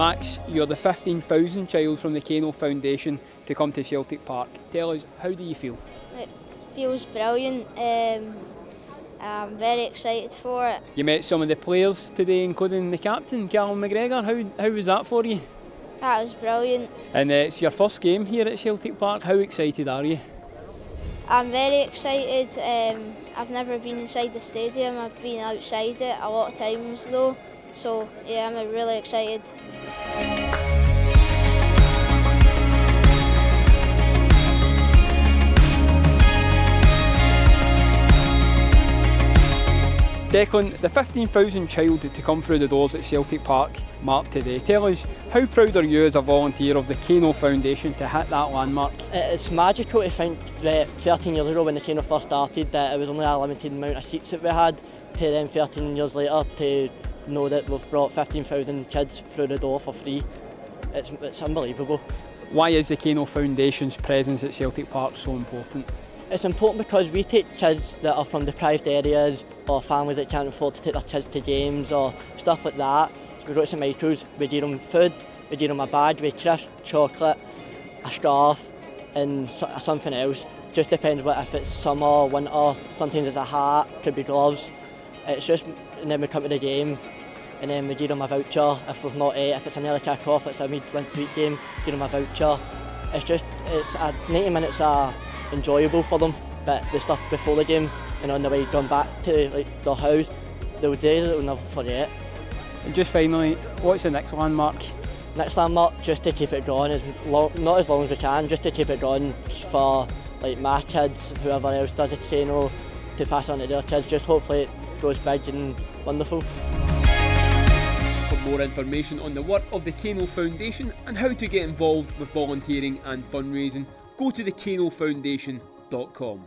Max, you're the 15,000 child from the Kano Foundation to come to Celtic Park. Tell us, how do you feel? It feels brilliant. Um, I'm very excited for it. You met some of the players today, including the captain, Callum McGregor. How, how was that for you? That was brilliant. And uh, it's your first game here at Celtic Park. How excited are you? I'm very excited. Um, I've never been inside the stadium. I've been outside it a lot of times though. So yeah, I'm really excited. Declan, the 15,000 child to come through the doors at Celtic Park mark today. Tell us, how proud are you as a volunteer of the Kano Foundation to hit that landmark? It's magical to think that 13 years ago when the Kano first started that it was only a limited amount of seats that we had to then 13 years later to know that we've brought 15,000 kids through the door for free. It's, it's unbelievable. Why is the Kano Foundation's presence at Celtic Park so important? It's important because we take kids that are from deprived areas or families that can't afford to take their kids to games or stuff like that. We go to St Michael's, we give them food, we give them a badge with crisp, chocolate, a scarf and something else. Just depends what if it's summer, or winter, sometimes it's a hat, could be gloves. It's just, and then we come to the game and then we give them a voucher if we've not ate. If it's an early kick-off, it's a mid-week game, give them a voucher. It's just, it's a 90 minutes are enjoyable for them, but the stuff before the game and on the way going back to like their house, they'll days that they'll never forget. And just finally, what's the next landmark? Next landmark, just to keep it going, is long, not as long as we can, just to keep it going for like my kids, whoever else does a Kano, to pass on to their kids. Just hopefully it goes big and wonderful. For more information on the work of the Kano Foundation and how to get involved with volunteering and fundraising, go to thekanofoundation.com.